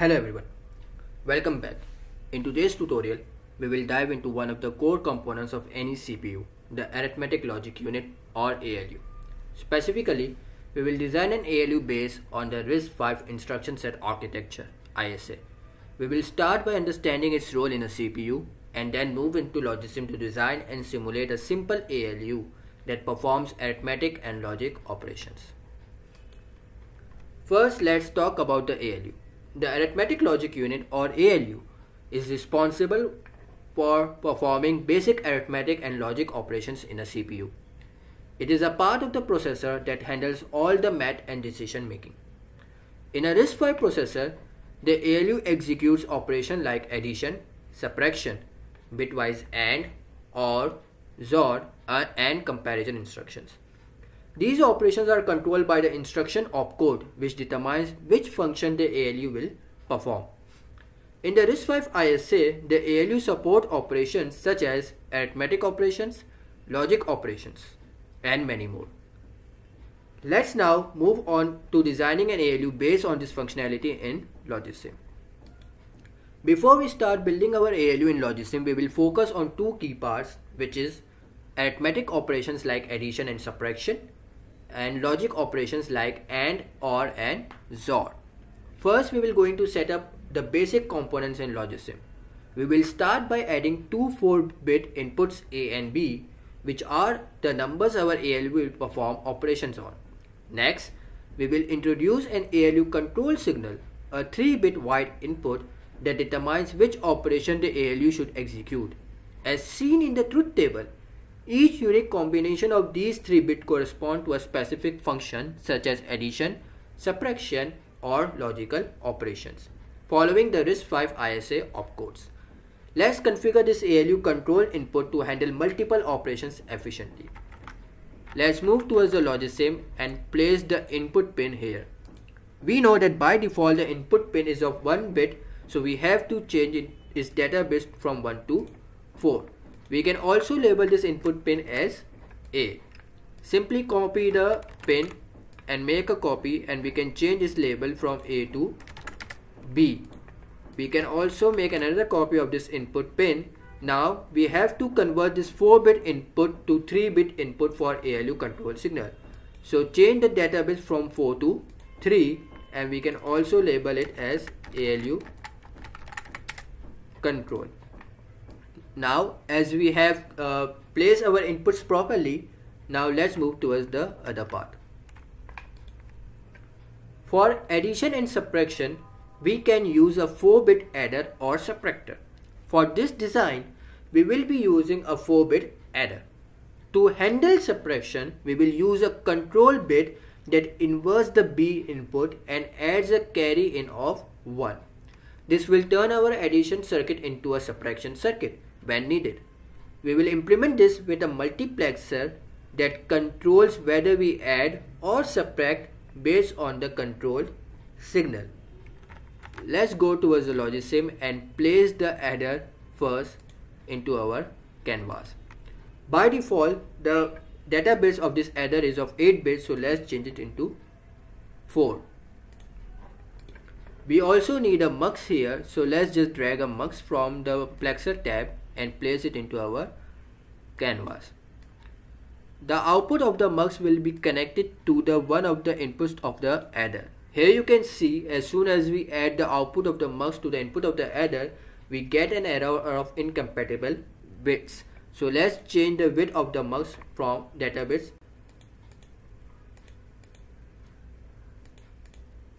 Hello everyone, welcome back. In today's tutorial, we will dive into one of the core components of any CPU, the Arithmetic Logic Unit or ALU. Specifically, we will design an ALU based on the RISC-V instruction set architecture, ISA. We will start by understanding its role in a CPU and then move into Logisim to design and simulate a simple ALU that performs arithmetic and logic operations. First, let's talk about the ALU. The Arithmetic Logic Unit or ALU is responsible for performing basic arithmetic and logic operations in a CPU. It is a part of the processor that handles all the math and decision making. In a RISC-V processor, the ALU executes operations like addition, subtraction, bitwise AND, OR, XOR, and comparison instructions. These operations are controlled by the instruction opcode which determines which function the ALU will perform. In the RISC-V ISA, the ALU support operations such as arithmetic operations, logic operations, and many more. Let's now move on to designing an ALU based on this functionality in Logisim. Before we start building our ALU in Logisim, we will focus on two key parts which is arithmetic operations like addition and subtraction and logic operations like AND, OR and XOR. First we will going to set up the basic components in Logisim. We will start by adding two 4-bit inputs A and B which are the numbers our ALU will perform operations on. Next, we will introduce an ALU control signal, a 3-bit wide input that determines which operation the ALU should execute. As seen in the truth table, each unique combination of these 3 bits correspond to a specific function such as addition, subtraction or logical operations following the RISC-V ISA opcodes. Let's configure this ALU control input to handle multiple operations efficiently. Let's move towards the Logisim and place the input pin here. We know that by default the input pin is of 1 bit so we have to change it, its data bit from 1 to 4. We can also label this input pin as A. Simply copy the pin and make a copy and we can change this label from A to B. We can also make another copy of this input pin. Now we have to convert this 4-bit input to 3-bit input for ALU control signal. So change the data from 4 to 3 and we can also label it as ALU control. Now as we have uh, placed our inputs properly, now let's move towards the other part. For addition and subtraction, we can use a 4-bit adder or subtractor. For this design, we will be using a 4-bit adder. To handle subtraction, we will use a control bit that inverts the B input and adds a carry in of 1. This will turn our addition circuit into a subtraction circuit when needed. We will implement this with a multiplexer that controls whether we add or subtract based on the controlled signal. Let's go towards the Logisim and place the adder first into our canvas. By default, the data bits of this adder is of 8 bits, so let's change it into 4. We also need a mux here, so let's just drag a mux from the plexer tab and place it into our canvas. The output of the mux will be connected to the one of the inputs of the adder. Here you can see as soon as we add the output of the mux to the input of the adder, we get an error of incompatible bits. So let's change the width of the mux from data bits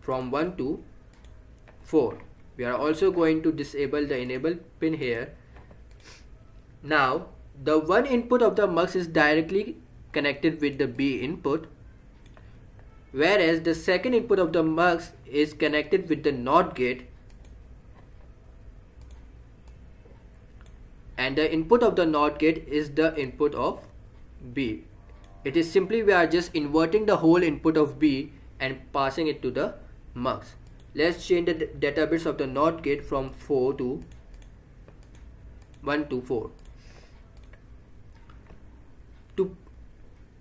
from 1 to 4. We are also going to disable the enable pin here. Now the one input of the mux is directly connected with the B input whereas the second input of the mux is connected with the NOT gate and the input of the NOT gate is the input of B. It is simply we are just inverting the whole input of B and passing it to the mux. Let's change the data bits of the NOT gate from 4 to 1 to 4. To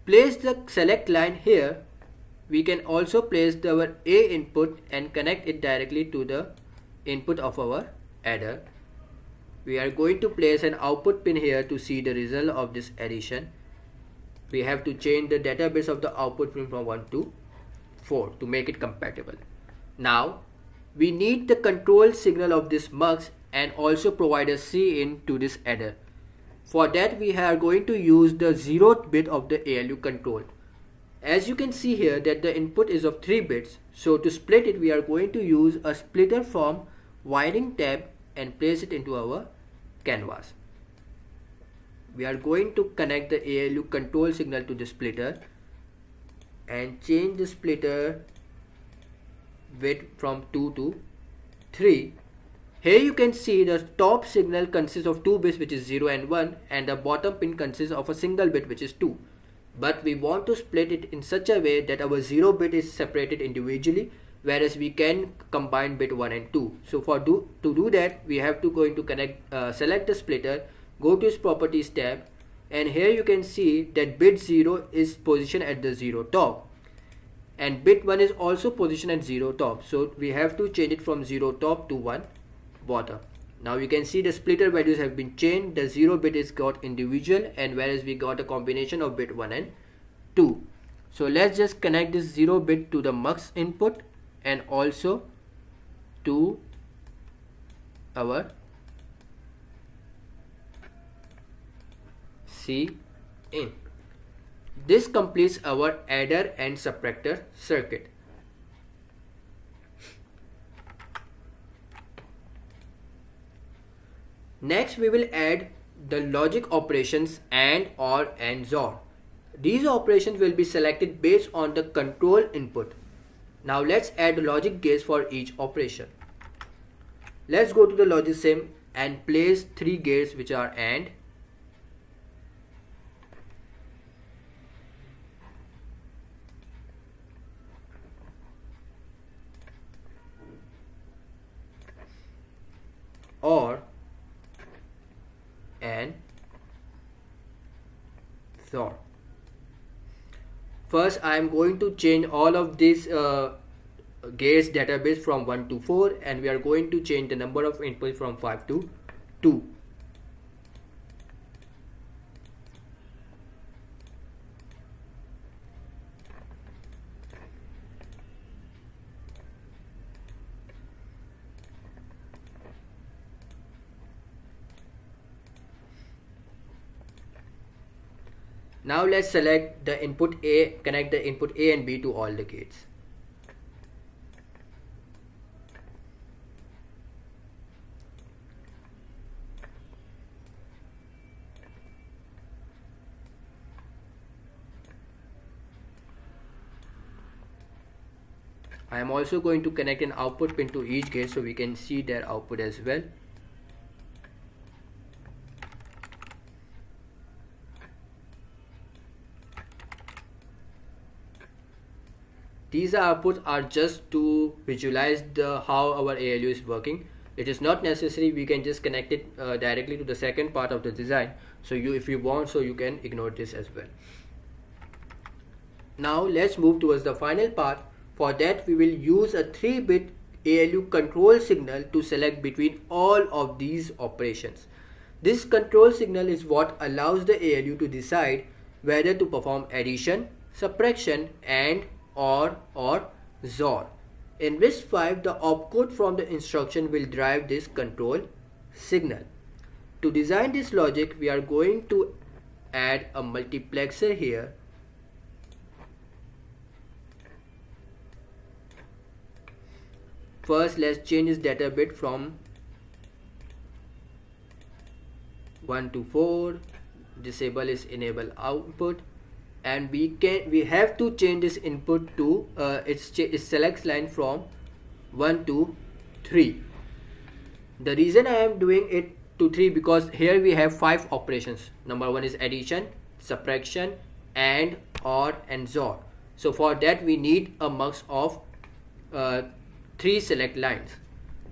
place the select line here, we can also place our A input and connect it directly to the input of our adder. We are going to place an output pin here to see the result of this addition. We have to change the data bits of the output pin from 1 to 4 to make it compatible. Now we need the control signal of this mux and also provide a C in to this adder for that we are going to use the zeroth bit of the ALU control as you can see here that the input is of 3 bits so to split it we are going to use a splitter from wiring tab and place it into our canvas. We are going to connect the ALU control signal to the splitter and change the splitter width from 2 to 3. Here you can see the top signal consists of two bits which is 0 and 1 and the bottom pin consists of a single bit which is 2. But we want to split it in such a way that our 0 bit is separated individually whereas we can combine bit 1 and 2 so for do to do that we have to go into connect uh, select the splitter go to its properties tab and here you can see that bit 0 is positioned at the 0 top. And bit 1 is also positioned at 0 top. So we have to change it from 0 top to 1 bottom now you can see the splitter values have been changed the 0 bit is got individual and whereas we got a combination of bit 1 and 2 so let's just connect this 0 bit to the mux input and also to our C in. This completes our adder and subtractor circuit. Next we will add the logic operations AND, OR and XOR. These operations will be selected based on the control input. Now let's add logic gates for each operation. Let's go to the Logisim and place three gates which are AND, OR and XOR first I am going to change all of these uh, gates data bits from 1 to 4 and we are going to change the number of inputs from 5 to 2 Now let's select the input A, connect the input A and B to all the gates. I am also going to connect an output pin to each gate so we can see their output as well. These outputs are just to visualize the how our ALU is working. It is not necessary we can just connect it uh, directly to the second part of the design. So you if you want so you can ignore this as well. Now let's move towards the final part. For that we will use a 3-bit ALU control signal to select between all of these operations. This control signal is what allows the ALU to decide whether to perform addition subtraction and OR or XOR. In RISC-V, the opcode from the instruction will drive this control signal. To design this logic, we are going to add a multiplexer here First, let's change this data bit from 1 to 4. Disable is enable output and we can we have to change this input to uh, its, its select line from 1 to 3 the reason I am doing it to 3 because here we have 5 operations. Number 1 is addition subtraction and or and XOR so for that we need a mux of uh, 3 select lines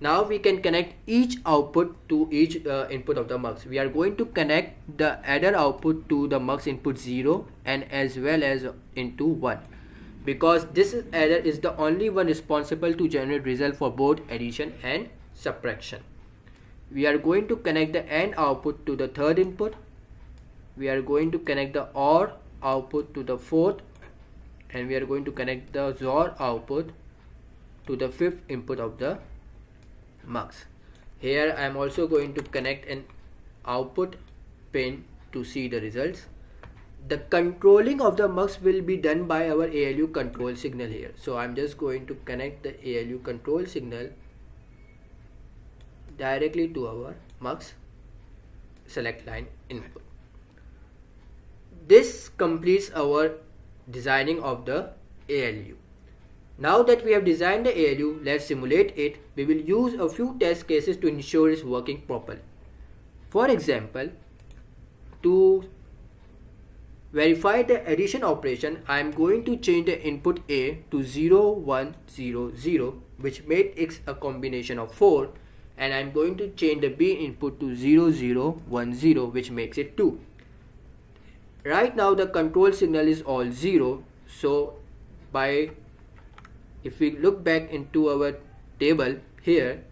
now we can connect each output to each uh, input of the mux we are going to connect the adder output to the mux input 0 and as well as into 1 because this adder is the only one responsible to generate result for both addition and subtraction. We are going to connect the AND output to the third input. We are going to connect the OR output to the fourth and we are going to connect the XOR output to the fifth input of the mux. Here I am also going to connect an output pin to see the results. The controlling of the mux will be done by our ALU control signal here. So I'm just going to connect the ALU control signal directly to our mux select line input. This completes our designing of the ALU. Now that we have designed the ALU, let's simulate it. We will use a few test cases to ensure it's working properly. For example, to verify the addition operation, I am going to change the input A to 0, 1, 0, 0, which makes a combination of 4 and I'm going to change the B input to 0, 0, 1, 0, which makes it 2. Right now the control signal is all 0, so by if we look back into our table here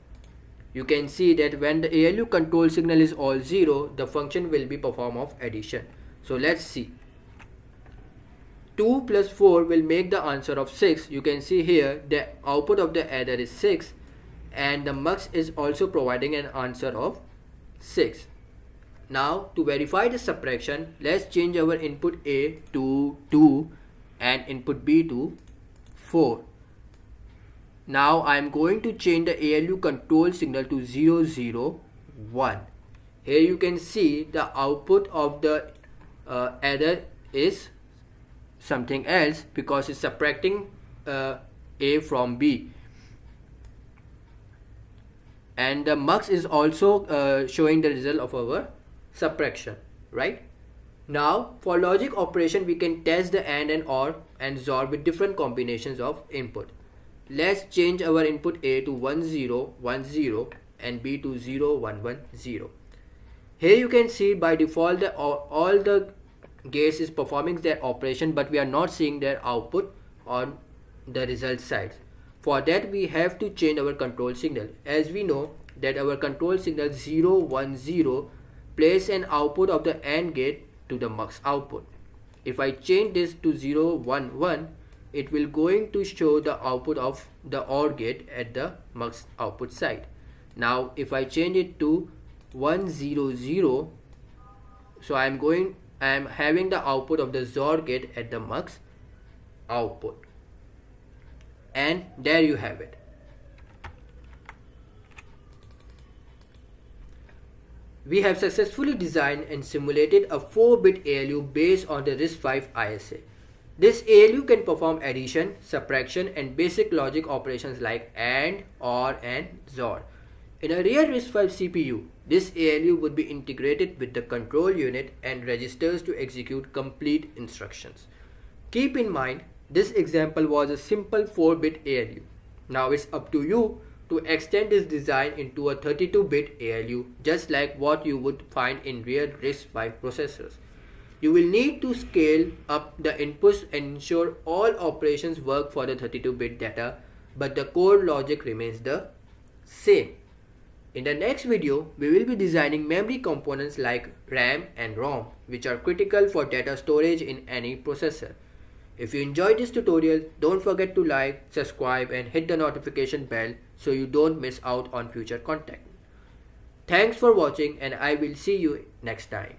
you can see that when the ALU control signal is all 0 the function will be perform of addition. So let's see. 2 plus 4 will make the answer of 6 you can see here the output of the adder is 6 and the mux is also providing an answer of 6 now to verify the subtraction let's change our input A to 2 and input B to 4 now I am going to change the ALU control signal to 001. Here you can see the output of the uh, adder is something else because it's subtracting uh, A from B. And the mux is also uh, showing the result of our subtraction, right? Now for logic operation we can test the AND and OR and XOR with different combinations of input. Let's change our input A to 1010 and B to 0110. Here you can see by default that all the gates is performing their operation but we are not seeing their output on the result side. For that we have to change our control signal. As we know that our control signal 010 plays an output of the AND gate to the mux output. If I change this to 011 it will going to show the output of the OR gate at the mux output side. Now if I change it to 100 so I am going I am having the output of the XOR gate at the mux output and there you have it. We have successfully designed and simulated a 4-bit ALU based on the RISC-V ISA. This ALU can perform addition, subtraction and basic logic operations like AND, OR and XOR. In a real RISC-V CPU, this ALU would be integrated with the control unit and registers to execute complete instructions. Keep in mind, this example was a simple 4-bit ALU. Now it's up to you to extend this design into a 32-bit ALU just like what you would find in real RISC-V processors. You will need to scale up the inputs and ensure all operations work for the 32-bit data, but the core logic remains the same. In the next video, we will be designing memory components like RAM and ROM, which are critical for data storage in any processor. If you enjoyed this tutorial, don't forget to like, subscribe and hit the notification bell so you don't miss out on future content. Thanks for watching and I will see you next time.